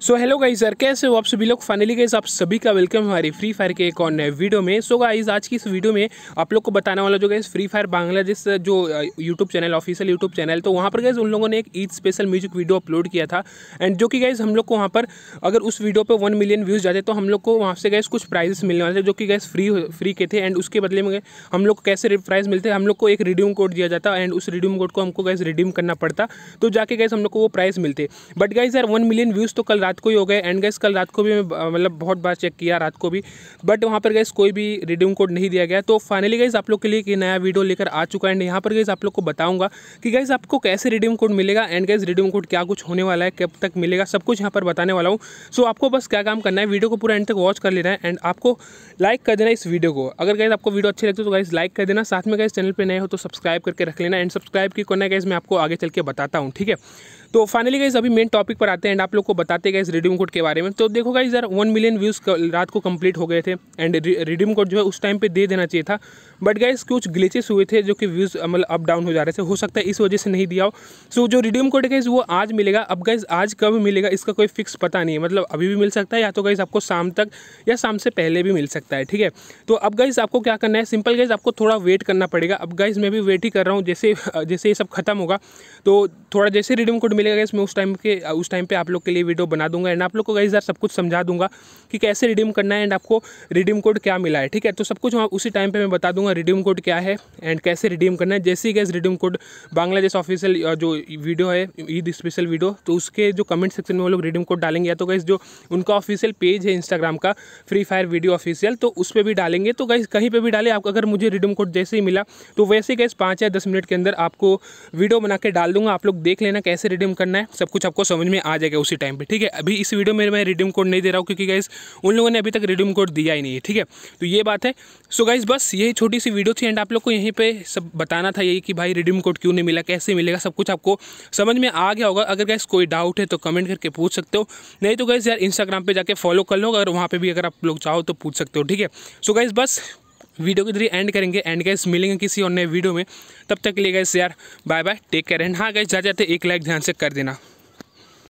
So hello guys sir कैसे हो आप सभी लोग? फाइनली गाइस आप सभी का वेलकम हमारी फ्री फायर के एक और नए वीडियो में। सो so गाइज़ आज की इस वीडियो में आप लोग को बताने वाला जो गाइस फ्री फायर बांग्लादेश जो YouTube channel official YouTube channel तो वहाँ पर गाइस उन लोगों ने एक Eid special music video upload किया था। एंड जो कि गाइस हम लोग को वहाँ पर अगर उस वीडियो पर वन मिलियन व्यूज़ जाते तो हम लोग को वहाँ से गाइस कुछ प्राइजेस मिलने वाले थे, जो कि गैस फ्री फ्री के थे। एंड उसके बदले में हम लोग को कैसे प्राइज़ मिलते, हम लोग को एक रिड्यूम कोड दिया जाता एंड उस रिड्यूम कोड को हमको गैस रिड्यूम करना पड़ता तो जाके गैस हम लोग को वो प्राइज़ मिलते। बट गाइस यार वन मिलियन व्यूज़ तो कल रात को ही हो गए। एंड गैस कल रात को भी मतलब बहुत बार चेक किया रात को भी। बट वहाँ पर गैस कोई भी रिडीम कोड नहीं दिया गया। तो फाइनली गैस आप लोग के लिए एक नया वीडियो लेकर आ चुका है। एंड यहाँ पर गैस आप लोग को बताऊँगा कि गैस आपको कैसे रिडीम कोड मिलेगा। एंड गैस रिडीम कोड क्या कुछ होने वाला है, कब तक मिलेगा, सब कुछ यहाँ पर बताने वाला हूँ। सो आपको बस क्या काम करना है वीडियो को पूरा एंड तक वॉच कर लेना है। एंड आपको लाइक कर देना इस वीडियो को। अगर गैस आपको वीडियो अच्छी लगती है तो गैस लाइक कर देना। साथ में गैस चैनल पर नए हो तो सब्सक्राइब करके रख लेना। एंड सब्सक्राइब की करना गैस मैं आपको आगे चल के बताता हूँ, ठीक है? तो फाइनली गाइज़ अभी मेन टॉपिक पर आते हैं एंड आप लोग को बताते गए इस रिडीम कोड के बारे में। तो देखो गाइज़ यार वन मिलियन व्यूज़ रात को कंप्लीट हो गए थे एंड रिडीम कोड जो है उस टाइम पे दे देना चाहिए था। बट गाइज़ कुछ ग्लिचेस हुए थे जो कि व्यूज़ मतलब अप डाउन हो जा रहे थे। हो सकता है इस वजह से नहीं दिया हो। सो जो रिडीम कोड है वो आज मिलेगा। अब गाइज़ आज कब मिलेगा, इसका कोई फिक्स पता नहीं है। मतलब अभी भी मिल सकता है या तो गाइज़ आपको शाम तक या शाम से पहले भी मिल सकता है, ठीक है? तो अब गाइज़ आपको क्या करना है? सिंपल गाइज़ आपको थोड़ा वेट करना पड़ेगा। अब गाइज़ मैं भी वेट ही कर रहा हूँ जैसे जैसे ये सब खत्म होगा तो थोड़ा जैसे रिडीम कोड मिलेगा गाइज़ मैं उस टाइम के उस टाइम पे आप लोग के लिए वीडियो बना दूँगा एंड आप लोग को यार सब कुछ समझा दूँगा कि कैसे रिडीम करना है एंड आपको रिडीम कोड क्या मिला है, ठीक है? तो सब कुछ उसी टाइम पर मैं बता दूँगा रिडीम कोड क्या है एंड कैसे रिडीम करना है। जैसे ही guys redeem code Bangladesh official जो वीडियो है, ईद स्पेशल वीडियो तो उसके जो कमेंट सेक्शन में वो लोग रिडीम कोड डालेंगे या तो गैस जो उनका ऑफिशियल पेज है इंस्टाग्राम का फ्री फायर वीडियो ऑफिशियल तो उस पर भी डालेंगे। तो गैस कहीं पर भी डाले, आप, अगर मुझे रिडीम कोड जैसे ही मिला तो वैसे गैस पाँच या दस मिनट के अंदर आपको वीडियो बना के डाल दूँगा। आप लोग देख लेना कैसे रिडीम करना है, सब कुछ आपको समझ में आ जाएगा उसी टाइम पे, ठीक है? अभी इस वीडियो में मैं रिडीम कोड नहीं दे रहा हूँ क्योंकि गाइस उन लोगों ने अभी तक रिडीम कोड दिया ही नहीं है, ठीक है? तो ये बात है। सो गाइज़ बस यही छोटी सी वीडियो थी एंड आप लोग को यहीं पे सब बताना था यही कि भाई रिडीम कोड क्यों नहीं मिला, कैसे मिलेगा, सब कुछ आपको समझ में आ गया होगा। अगर गैस कोई डाउट है तो कमेंट करके पूछ सकते हो। नहीं तो गैस यार इंस्टाग्राम पर जाकर फॉलो कर लो अगर वहाँ पर भी अगर आप लोग चाहो तो पूछ सकते हो, ठीक है? सो गाइज़ बस वीडियो के ज़रिए एंड करेंगे एंड गैस मिलेंगे किसी और नए वीडियो में। तब तक लिए गैस यार bye bye take care and हाँ गैस जा जाते एक लाइक ध्यान से कर देना।